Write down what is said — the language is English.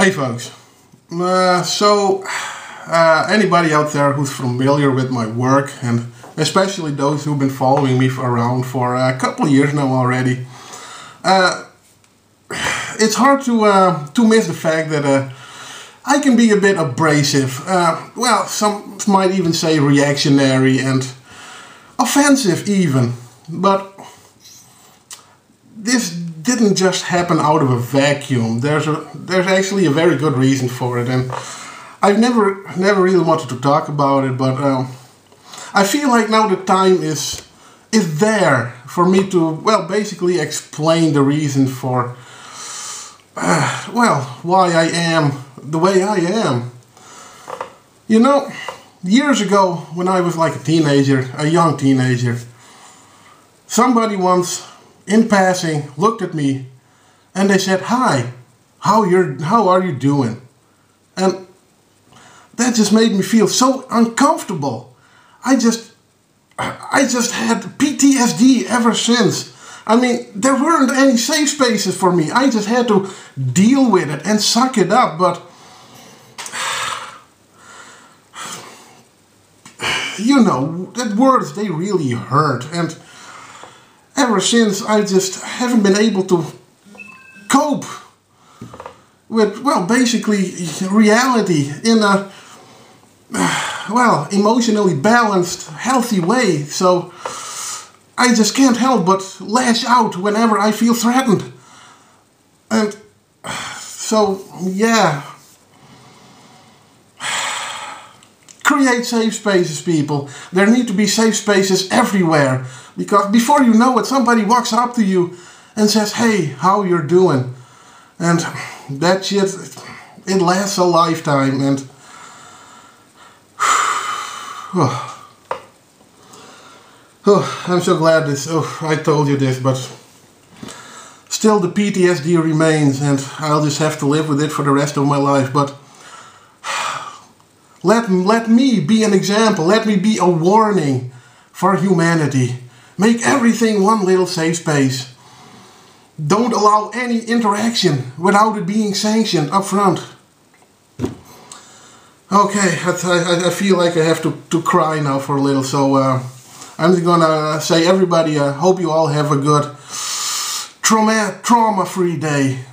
Hey folks, uh, so uh, anybody out there who's familiar with my work and especially those who've been following me for around for a couple years now already, uh, it's hard to uh, to miss the fact that uh, I can be a bit abrasive. Uh, well, some might even say reactionary and offensive even, but this didn't just happen out of a vacuum. There's a there's actually a very good reason for it, and I've never never really wanted to talk about it, but um, I feel like now the time is is there for me to well basically explain the reason for uh, well why I am the way I am. You know, years ago when I was like a teenager, a young teenager, somebody once in passing looked at me and they said, "Hi, how you're how are you doing?" And that just made me feel so uncomfortable. I just I just had PTSD ever since. I mean, there weren't any safe spaces for me. I just had to deal with it and suck it up, but you know, that words they really hurt and ever since I just haven't been able to cope with, well, basically reality in a, well, emotionally balanced, healthy way. So I just can't help but lash out whenever I feel threatened. And so, yeah. Create safe spaces, people. There need to be safe spaces everywhere. Because before you know it, somebody walks up to you and says, hey, how you're doing? And that shit, it lasts a lifetime. And oh, oh, I'm so glad this, oh, I told you this, but still the PTSD remains and I'll just have to live with it for the rest of my life. But let, let me be an example. Let me be a warning for humanity. Make everything one little safe space. Don't allow any interaction without it being sanctioned up front. Okay, I, I, feel like I have to, to cry now for a little, so uh, I'm just gonna say everybody, I hope you all have a good trauma, trauma-free day.